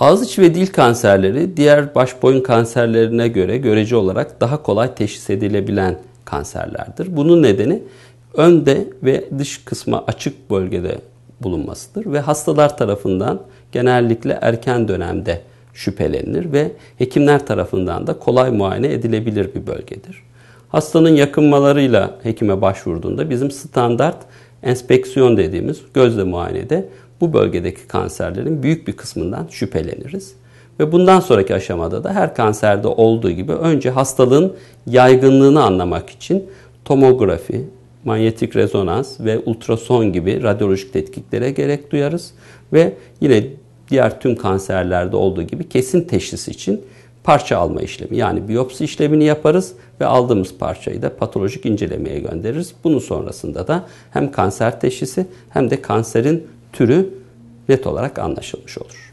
Ağız içi ve dil kanserleri diğer baş boyun kanserlerine göre görece olarak daha kolay teşhis edilebilen kanserlerdir. Bunun nedeni önde ve dış kısmı açık bölgede bulunmasıdır ve hastalar tarafından genellikle erken dönemde şüphelenilir ve hekimler tarafından da kolay muayene edilebilir bir bölgedir. Hastanın yakınmalarıyla hekime başvurduğunda bizim standart enspeksiyon dediğimiz gözle muayenede bu bölgedeki kanserlerin büyük bir kısmından şüpheleniriz. Ve bundan sonraki aşamada da her kanserde olduğu gibi önce hastalığın yaygınlığını anlamak için tomografi, manyetik rezonans ve ultrason gibi radyolojik tetkiklere gerek duyarız. Ve yine diğer tüm kanserlerde olduğu gibi kesin teşhis için parça alma işlemi yani biyopsi işlemini yaparız ve aldığımız parçayı da patolojik incelemeye göndeririz. Bunun sonrasında da hem kanser teşhisi hem de kanserin türü net olarak anlaşılmış olur.